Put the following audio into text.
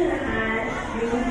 Good,